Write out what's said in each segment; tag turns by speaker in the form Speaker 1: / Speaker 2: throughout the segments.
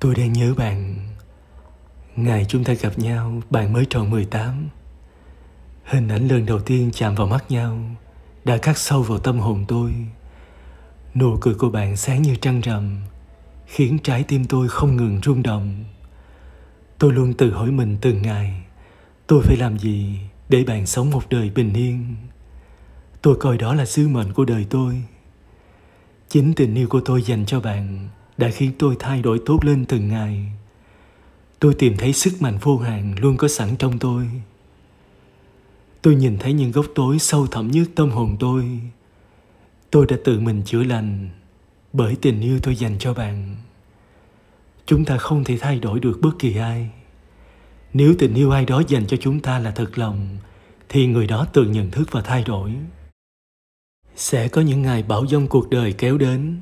Speaker 1: Tôi đang nhớ bạn. Ngày chúng ta gặp nhau, bạn mới tròn 18. Hình ảnh lần đầu tiên chạm vào mắt nhau đã khắc sâu vào tâm hồn tôi. Nụ cười của bạn sáng như trăng rằm, khiến trái tim tôi không ngừng rung động. Tôi luôn tự hỏi mình từng ngày, tôi phải làm gì để bạn sống một đời bình yên. Tôi coi đó là sứ mệnh của đời tôi. Chính tình yêu của tôi dành cho bạn đã khiến tôi thay đổi tốt lên từng ngày. Tôi tìm thấy sức mạnh vô hạn luôn có sẵn trong tôi. Tôi nhìn thấy những góc tối sâu thẳm nhất tâm hồn tôi. Tôi đã tự mình chữa lành bởi tình yêu tôi dành cho bạn. Chúng ta không thể thay đổi được bất kỳ ai. Nếu tình yêu ai đó dành cho chúng ta là thật lòng, thì người đó tự nhận thức và thay đổi. Sẽ có những ngày bão giông cuộc đời kéo đến,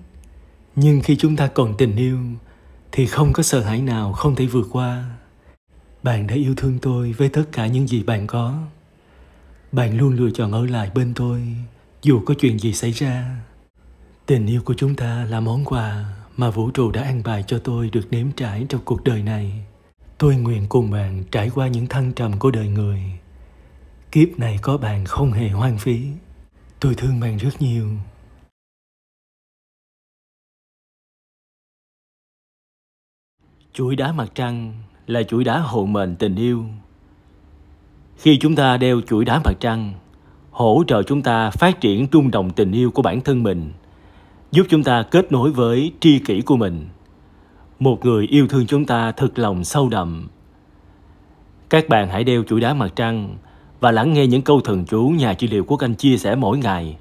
Speaker 1: nhưng khi chúng ta còn tình yêu, thì không có sợ hãi nào không thể vượt qua. Bạn đã yêu thương tôi với tất cả những gì bạn có. Bạn luôn lựa chọn ở lại bên tôi, dù có chuyện gì xảy ra. Tình yêu của chúng ta là món quà mà vũ trụ đã an bài cho tôi được nếm trải trong cuộc đời này. Tôi nguyện cùng bạn trải qua những thăng trầm của đời người. Kiếp này có bạn không hề hoang phí. Tôi thương bạn rất nhiều. Chuỗi đá mặt trăng là chuỗi đá hộ mệnh tình yêu. Khi chúng ta đeo chuỗi đá mặt trăng, hỗ trợ chúng ta phát triển trung đồng tình yêu của bản thân mình, giúp chúng ta kết nối với tri kỷ của mình. Một người yêu thương chúng ta thật lòng sâu đậm. Các bạn hãy đeo chuỗi đá mặt trăng và lắng nghe những câu thần chú nhà trị liệu của anh chia sẻ mỗi ngày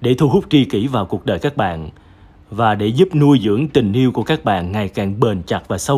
Speaker 1: để thu hút tri kỷ vào cuộc đời các bạn và để giúp nuôi dưỡng tình yêu của các bạn ngày càng bền chặt và sâu